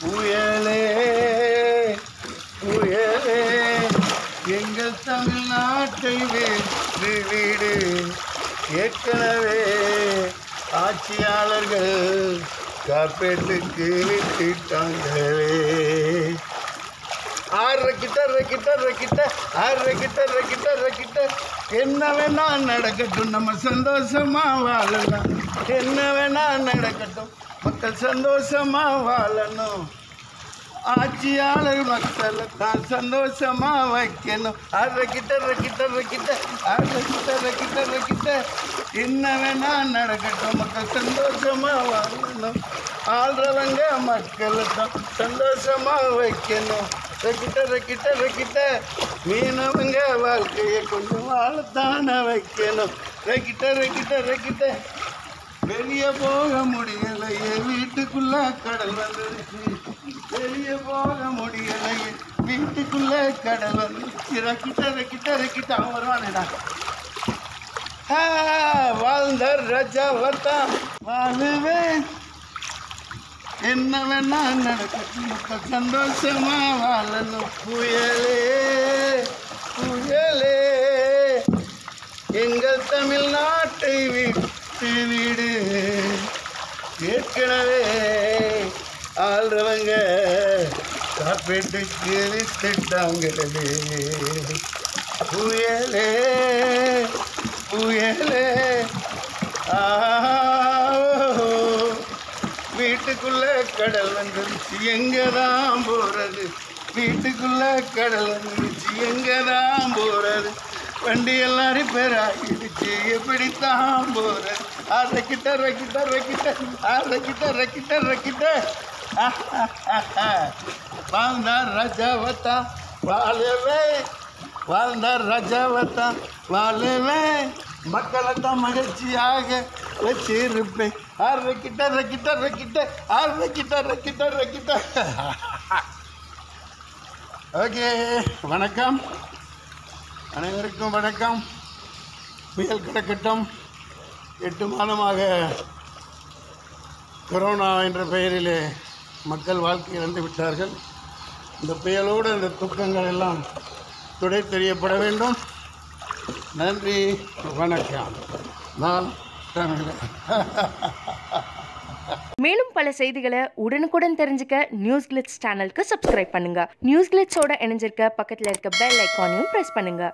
புயலே புயலே எங்கள் தமிழ்நாட்டை வீடு வீடு. ஏற்கனவே ஆட்சியாளர்கள் காப்பீட்டுக்கு விட்டுட்டாங்களே. ஆறு கிட்ட கிட்ட கிட்ட ஆறு கிட்ட கிட்ட. என்ன வேணா நடக்கட்டும் நம்ம சந்தோஷமா வாழலாம். என்ன வேணா நடக்கட்டும் மக்கள் சந்தோஷமா வாழணும். ஆட்சியாளர் மக்களை தான் சந்தோஷமா வைக்கணும். ஆறு கிட்ட கிட்ட கிட்ட ஆறு கிட்ட கிட்ட கிட்ட என்ன வேணா நடக்கட்டும் மக்கள் சந்தோஷமா வாழணும். ஆள்றவங்க மக்களை தான் சந்தோஷமா வைக்கணும். ரெக்கிட்ட ரெக்கிட்ட ரெக்கிட்ட மீனவங்க வாழ்க்கையை கொஞ்சம் வாழத்தான வைக்கணும். ரெக்கிட்ட ரெக்கிட்ட ரெக்கிட்ட வெளியே போக முடியலையே வீட்டுக்குள்ள கடல் வந்துருச்சு. வெளியே போக முடியலை வீட்டுக்குள்ளே கடல் வந்து ரெக்கிட்ட ரெக்கிட்ட ரெக்கிட்ட தான் வருவானேடா வாழ்ந்த ரஜா வர்த்தா வாழுவேன். என்ன வேணா நடக்க சந்தோஷமா வாழணும். புயலே புயலே. எங்கள் தமிழ்நாட்டை விட்டு வீடு. ஏற்கனவே ஆள்றவங்க காப்பீட்டுக்கு வித்துட்டாங்களே புயலே புயலே. ஆ வீட்டுக்குள்ள கடல் வந்துருச்சு எங்கே தான் போகிறது வீட்டுக்குள்ள கடல் வந்துருச்சு எங்கே தான் போகிறது வண்டி எல்லாம் ரிப்பேர் ஆகிடுச்சு எப்படித்தான் போகிறது அதை கிட்ட ரக்கிட்ட ரக்கிட்ட அதை கிட்ட ரக்கிட்ட ரக்கிட்ட வாழ்ந்தார் ரஜவத்தா வாழவே வாழ்ந்தார் ரஜவத்தா வாழவே மக்களை தான் மகிழ்ச்சியாக வச்சிருப்பேன். ஆர் கிட்ட ரக்கிட்ட ரக்கிட்ட ஆர் கிட்ட ரக்கிட்ட ரக்கிட்ட ஓகே வணக்கம். அனைவருக்கும் வணக்கம். புயல் கிடக்கட்டும். எட்டு மாதமாக கொரோனா என்ற பெயரிலே மக்கள் வாழ்க்கை இழந்து விட்டார்கள். இந்த புயலோடு இந்த துக்கங்கள் எல்லாம் துடை தெரியப்பட வேண்டும். நன்றி வணக்கம். நான் மேலும் பல செய்திகளை உடனுக்குடன் தெரிஞ்சுக்க நியூஸ் கிளிட்ஸ் சேனலுக்கு சப்ஸ்கிரைப் பண்ணுங்க. நியூஸ் கிளிட்ஸோட இணைஞ்சிருக்க பக்கத்தில் இருக்க பெல் ஐக்கானையும் ப்ரெஸ் பண்ணுங்க.